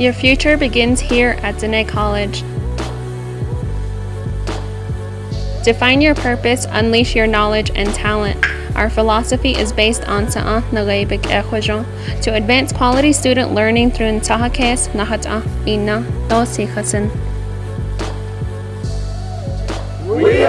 Your future begins here at Diné College. Define your purpose, unleash your knowledge and talent. Our philosophy is based on Sa'ah Naagháí Bik'eh Hózhóón to advance quality student learning through Nitsáhákees Nahat'á Ina Dosikhasan. We!